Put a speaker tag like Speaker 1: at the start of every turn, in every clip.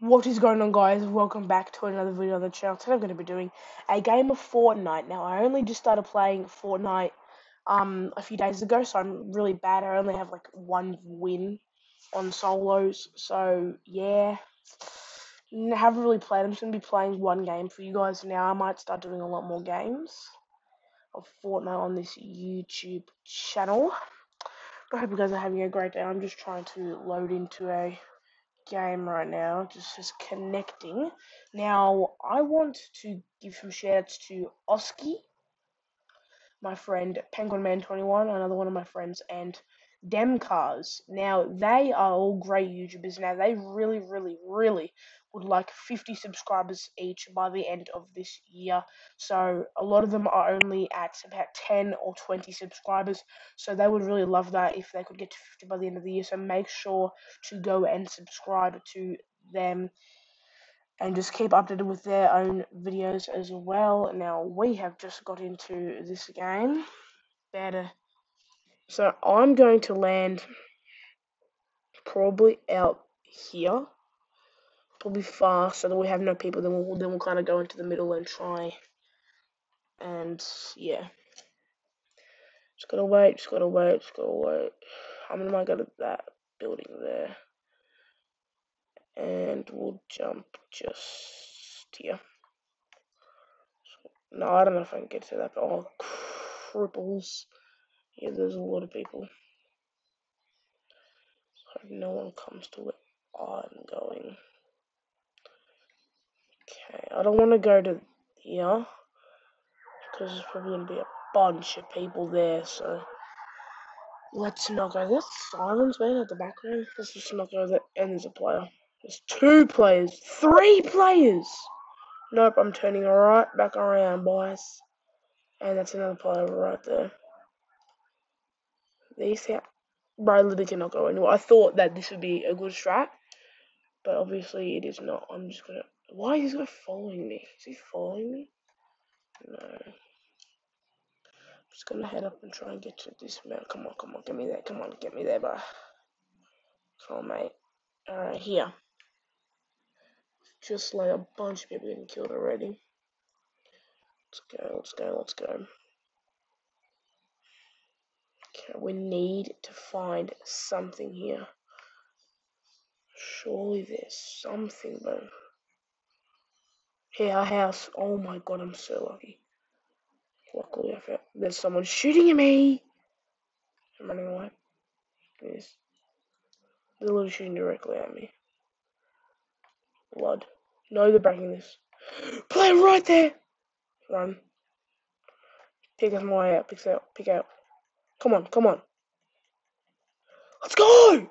Speaker 1: What is going on guys? Welcome back to another video on the channel. Today I'm going to be doing a game of Fortnite. Now I only just started playing Fortnite um a few days ago, so I'm really bad. I only have like one win on solos. So yeah. I haven't really played. I'm just going to be playing one game for you guys now. I might start doing a lot more games of Fortnite on this YouTube channel. I hope you guys are having a great day. I'm just trying to load into a game right now, just is connecting. Now, I want to give some shoutouts to Oski, my friend Penguin Man 21, another one of my friends, and Demcars. Now, they are all great YouTubers. Now, they really, really, really would like 50 subscribers each by the end of this year. So, a lot of them are only at about 10 or 20 subscribers. So, they would really love that if they could get to 50 by the end of the year. So, make sure to go and subscribe to them and just keep updated with their own videos as well. Now, we have just got into this game. Better so I'm going to land probably out here, probably far, so that we have no people. Then we'll then we'll kind of go into the middle and try, and yeah. Just gotta wait. Just gotta wait. Just gotta wait. How many am I go to that building there? And we'll jump just here. No, I don't know if I can get to that. But oh, cripples. Yeah, there's a lot of people. Hope no one comes to it. I'm going. Okay, I don't want to go to here because there's probably going to be a bunch of people there. So let's not go. There's silence man at the background. Let's just not go there. And there's a player. There's two players. Three players. Nope, I'm turning right back around, boys. And that's another player right there. These say literally cannot go anywhere. I thought that this would be a good strat, but obviously it is not. I'm just gonna. Why is this guy following me? Is he following me? No. I'm just gonna head up and try and get to this man. Come on, come on, get me there. Come on, get me there, bro. Come on, mate. Alright, here. Just like a bunch of people getting killed already. Let's go, let's go, let's go. We need to find something here. Surely there's something, bro. Here, our house. Oh my god, I'm so lucky. Luckily, I found there's someone shooting at me. I'm running away. Yes. They're literally shooting directly at me. Blood. No, they're breaking this. Play right there! Run. Pick up my way out. Pick out. Pick out. Come on, come on. Let's go!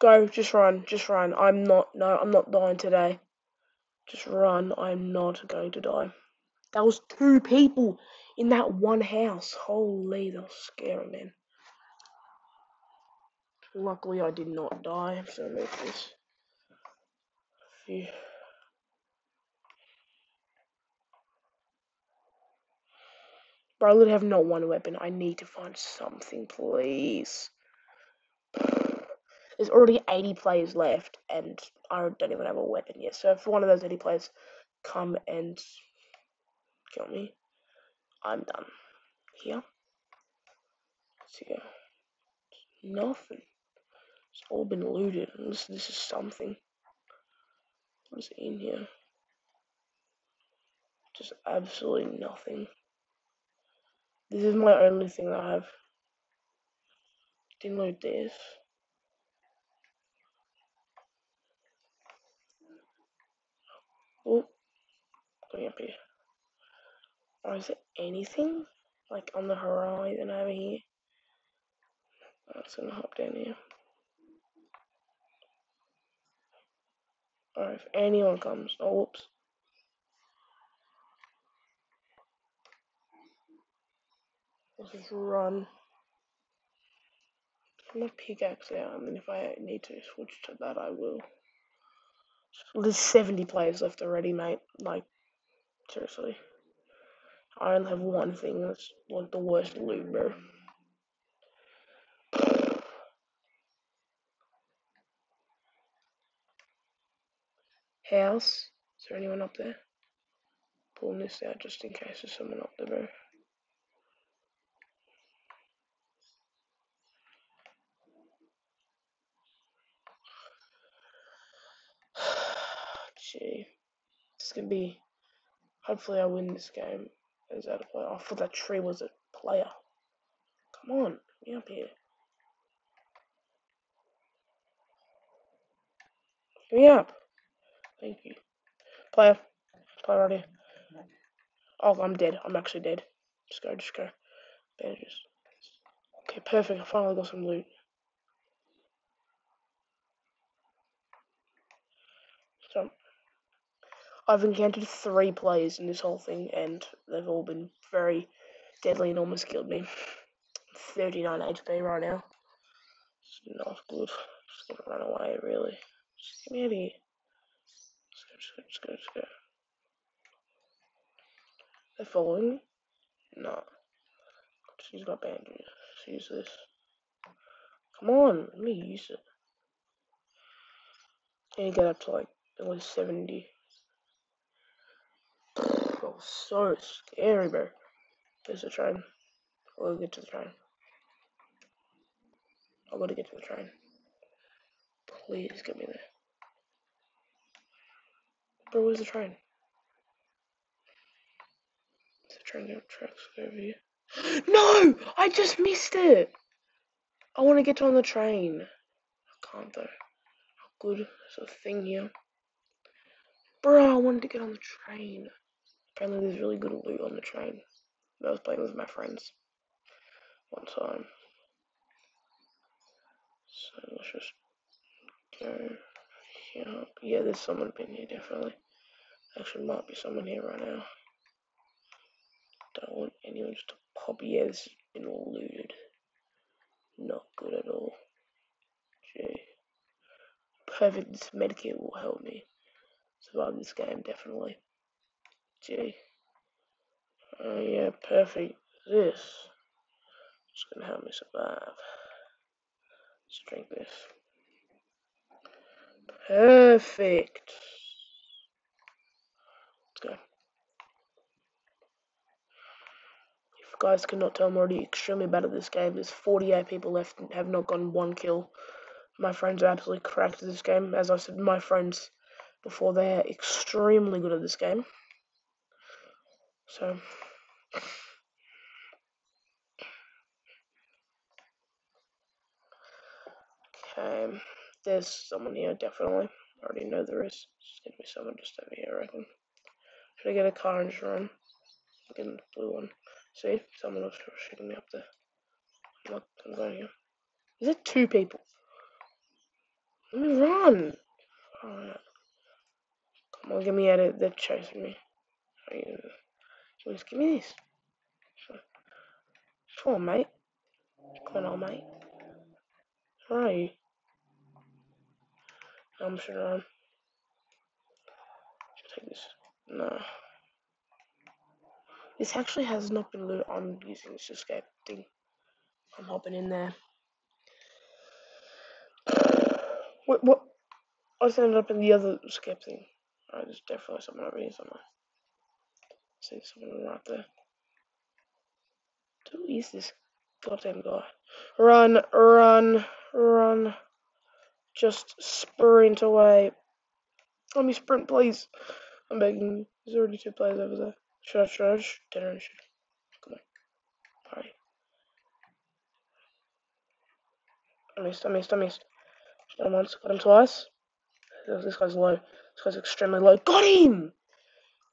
Speaker 1: Go, just run, just run. I'm not, no, I'm not dying today. Just run, I'm not going to die. That was two people in that one house. Holy, that was scary, man. Luckily, I did not die, so this. Phew. But I literally have not one weapon. I need to find something, please. There's already 80 players left, and I don't even have a weapon yet. So if one of those 80 players come and kill me, I'm done. Here. See here. Nothing. It's all been looted. This, this is something. What's in here? Just absolutely nothing. This is my only thing that I have. Download this. Oh, going up here. Or is it anything? Like on the horizon over here? Oh, That's gonna hop down here. Or if anyone comes. Oh, whoops. Let's just run. Get my pickaxe out, and then if I need to switch to that, I will. There's 70 players left already, mate. Like, seriously. I only have one thing that's like the worst loot, bro. House. Is there anyone up there? Pulling this out just in case there's someone up there, bro. Gee. This is gonna be hopefully I win this game as out of player. I thought that tree was a player. Come on, me up here. Get me up. Thank you. Player. Player right here. Oh, I'm dead. I'm actually dead. Just go, just go. Bandages. Okay, perfect. I finally got some loot. So, I've encountered three players in this whole thing, and they've all been very deadly and almost killed me. 39 HP right now. It's not good. Just gonna run away, really. Just get me out of here. Just go, just go, just go. They're following me? No. Just use my bandages. Just use this. Come on, let me use it. And get up to like at least 70. So scary, bro. There's a train. I'll get to the train. I gotta get to the train. Please get me there. Bro, where's the train? Is the train got tracks over here? No! I just missed it! I want to get on the train. I can't though. Good. There's a thing here. Bro, I wanted to get on the train. Apparently there's really good loot on the train. I was playing with my friends one time. So let's just go here. Yeah, there's someone been here definitely. Actually, might be someone here right now. Don't want anyone just to pop. Yeah, this has been all looted. Not good at all. Gee. Perfect. This medkit will help me survive this game, definitely. Gee. Oh, yeah, perfect. This is gonna help me survive. Let's drink this. Perfect. Let's go. If you guys cannot tell, I'm already extremely bad at this game. There's 48 people left and have not gotten one kill. My friends are absolutely cracked at this game. As I said, my friends before, they're extremely good at this game. So, okay, there's someone here, definitely. I already know there is. There's gonna be someone just over here, I reckon. Should I get a car and just run? Get the blue one. See, someone else shooting me up there. I'm, I'm going here. Is it two people? Let me run! Alright. Come on, get me out of They're chasing me. Please give me this. Come on, mate. Come on, mate. Where are you? I'm sure I'm. Take this. No. This actually has not been looted. I'm using this escape thing. I'm hopping in there. What? What? I just ended up in the other escape thing. Alright, there's definitely someone over here somewhere see someone right there. Who is this goddamn guy? Run, run, run. Just sprint away. Let me sprint, please. I'm begging you. There's already two players over there. Should I, should I, should I, Come on. Hurry. I missed, I missed, I missed. Got him once, got him twice. This guy's low. This guy's extremely low. Got him!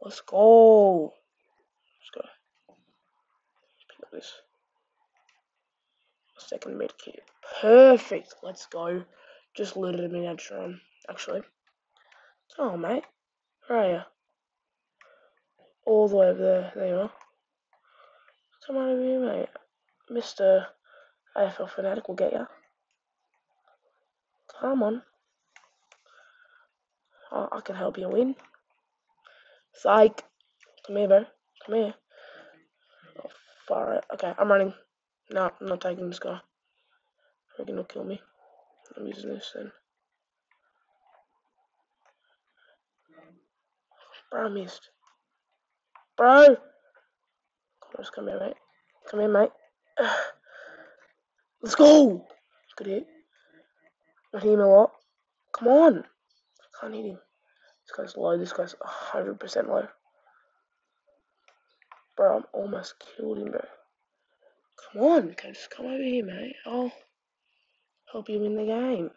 Speaker 1: Let's go. Let's go. Pick up this. Second med kit. Perfect. Let's go. Just looted a miniature actually. Oh, mate. Where are you? All the way over there. There you are. Come on over here, mate. Mr. AFL Fanatic will get you. Come on. Oh, I can help you win. Psych. Come here, bro. Here. Oh, far. Okay, I'm running. No, I'm not taking this guy. I reckon he'll kill me. I'm using this then. Bro, I missed. Bro! Come just come here, mate. Come here, mate. Let's go! Good hit. Not hit him a lot. Come on! I can't hit him. This guy's low. This guy's 100% low. Bro, I'm almost killed him, bro. Come on, just come over here, mate. I'll help you win the game.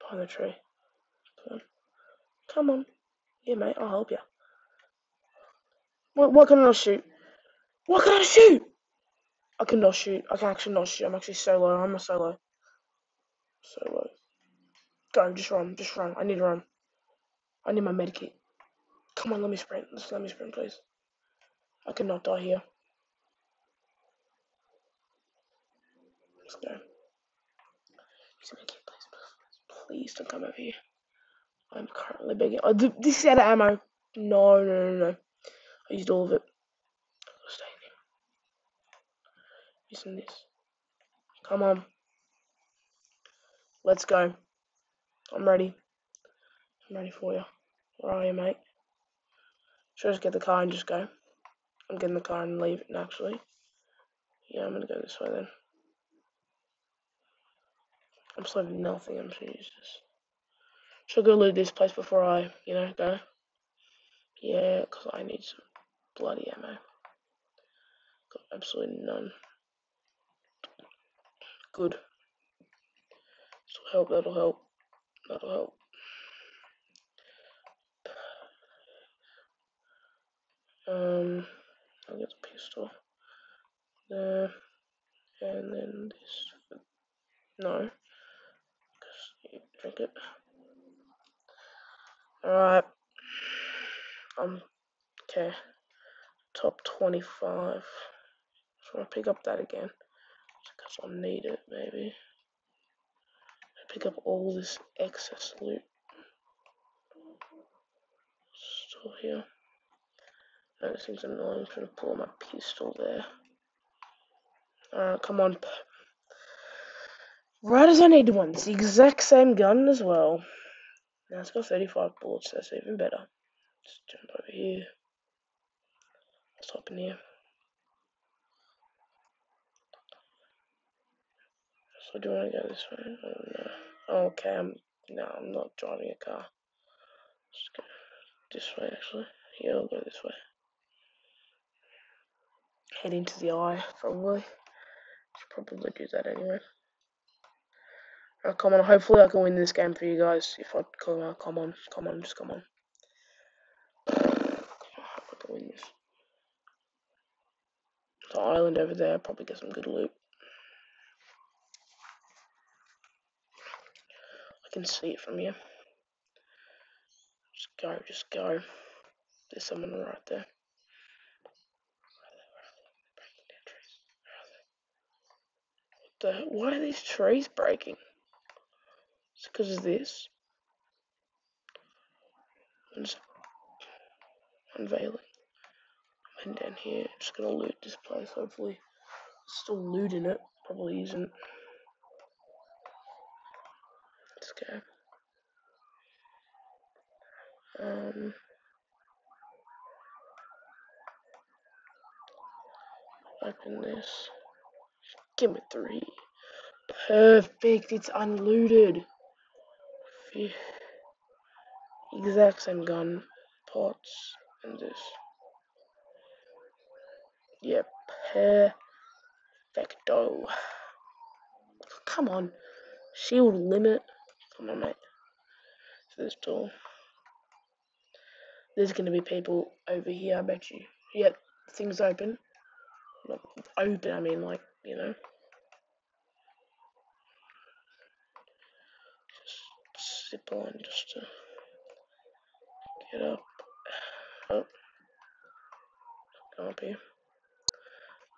Speaker 1: Behind the tree. Come on. Come on. Yeah, mate, I'll help you. What, what can I shoot? What can I shoot? I can not shoot. I can actually not shoot. I'm actually so low. I'm a solo. So low. Go, just run. Just run. I need to run. I need my medikit. Come on, let me sprint. Just let me sprint, please. I cannot die here. Let's go. Please. Don't come over here. I'm currently begging. Oh, this is out of ammo. No, no, no, no. I used all of it. Stay in here. Using this. Come on. Let's go. I'm ready. I'm ready for you. Where are you, mate? Should I just get the car and just go? I'm getting the car and leave it, actually. Yeah, I'm gonna go this way then. I'm saving nothing, I'm just gonna use this. Should go loot this place before I, you know, go? Yeah, because I need some bloody ammo. Got absolutely none. Good. That'll help, that'll help. That'll help. Um, I'll get the pistol. There. And then this. No. Drink it. Alright. Um, okay. Top 25. Just want to pick up that again. Because I'll need it, maybe. Pick up all this excess loot. Still here. That seems annoying. I'm trying to pull my pistol there. Alright, come on. Right as I need one. It's the exact same gun as well. Now it's got 35 bullets, that's even better. Let's jump over here. Let's hop in here. So do to go this way? Oh no. Okay, I'm no, I'm not driving a car. Let's go this way actually. Yeah, I'll go this way. Head into the eye, probably. Should probably do that anyway. Come on, hopefully I can win this game for you guys. If I come on, come on, come on, just come on. I can win this. The island over there, probably get some good loot. I can see it from here. Just go, just go. There's someone right there. What the? Why are these trees breaking? It's because of this. I'm just unveiling. I'm down here, just gonna loot this place, hopefully. Still looting it, probably isn't. Let's go. Um, open this. Give me three. Perfect, it's unlooted. Exact same gun, parts, and this. Yep, perfecto. Come on, shield limit. Come on, mate. this door. There's gonna be people over here, I bet you. Yep, things open. Not open, I mean, like, you know. Just zip on just to get up. Oh. Come up here.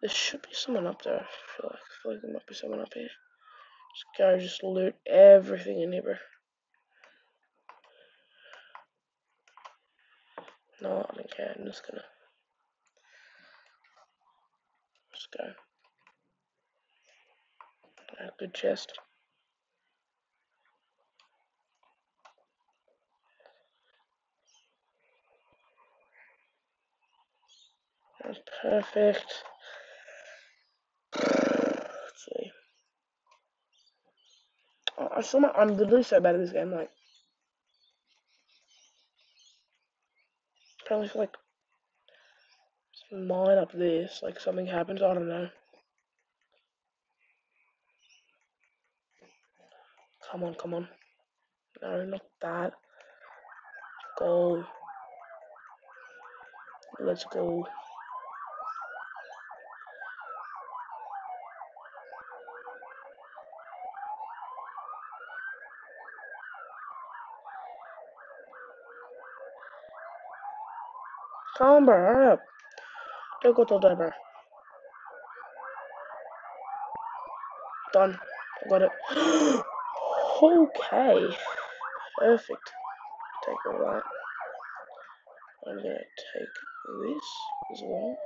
Speaker 1: There should be someone up there. I feel like, I feel like there might be someone up here. This guy just loot everything in here. No, I don't care. I'm just gonna. Let's go a good chest. That's perfect. Let's see. Oh, I still not, I'm literally so bad at this game, like. Probably feel like mine up this, like something happens, I don't know. Come on, come on. No, not that. Go. Let's go. Come on, bro, hurry up. Don't go till diaper. Done. I got it. okay. Perfect. Take all that. I'm gonna take this as well.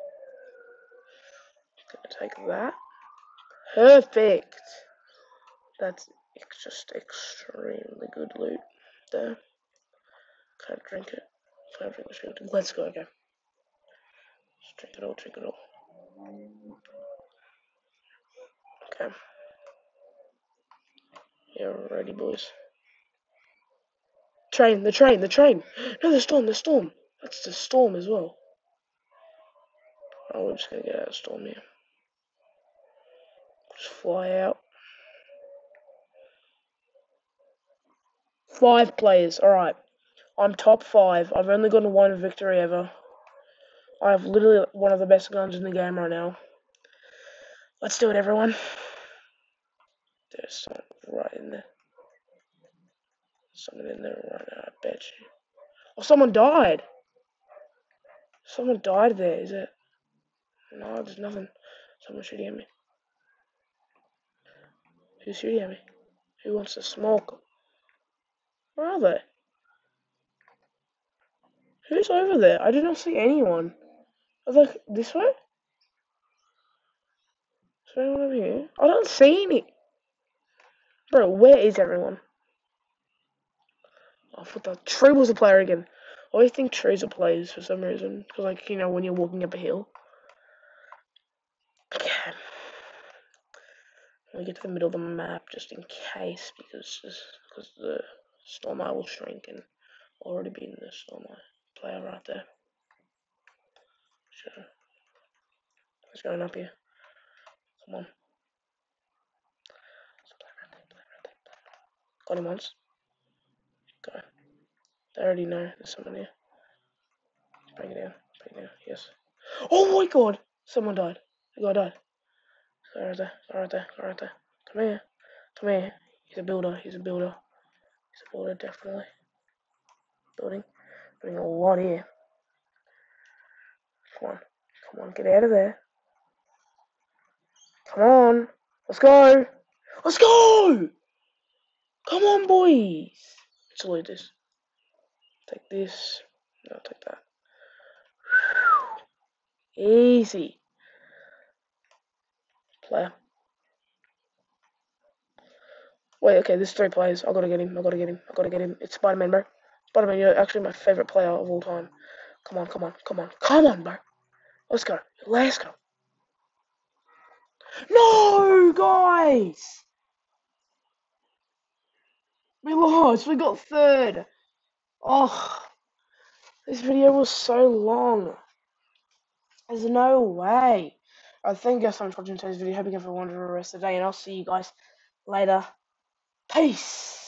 Speaker 1: Gonna take that. Perfect. That's just extremely good loot there. Can't drink it. Can't drink the Let's go again. Just drink it all, drink it all. Okay. Ready, boys. Train, the train, the train. No, the storm, the storm. That's the storm as well. Oh, we're just gonna get out of the storm here. Just fly out. Five players, alright. I'm top five. I've only gotten one victory ever. I have literally one of the best guns in the game right now. Let's do it, everyone. There's right in there. Someone in there right now, I bet you. Oh, someone died. Someone died there, is it? No, there's nothing. Someone shooting at me. Who's shooting at me? Who wants to smoke? Where are they? Who's over there? I did not see anyone. I was like, this way? Is anyone over here? I don't see any. Bro, where is everyone? I thought that Tree was a player again. I always think trees are players for some reason. Because, like, you know, when you're walking up a hill. Okay. We get to the middle of the map just in case, because because the storm eye will shrink and already be in the storm eye player right there. Sure. What's going up here? Come on. Him once. Go. They already know there's someone here. Bring it down. Bring it down. Yes. Oh my god! Someone died. The guy died. Go right there. Go right there. Go right there. Come here. Come here. He's a builder. He's a builder. He's a builder, definitely. Building. Doing a lot here. Come on. Come on. Get out of there. Come on. Let's go. Let's go! Come on, boys. Let's loot this. Take this. No, take that. Easy. Player. Wait, okay, there's three players. I gotta get him. I gotta get him. I gotta get him. It's Spider-Man, bro. Spider-Man, you're actually my favorite player of all time. Come on, come on, come on, come on, bro. Let's go. Let's go. No, guys. We lost. We got third. Oh, this video was so long. There's no way. I thank you guys so much for watching today's video. Hope you have a wonderful rest of the day, and I'll see you guys later. Peace.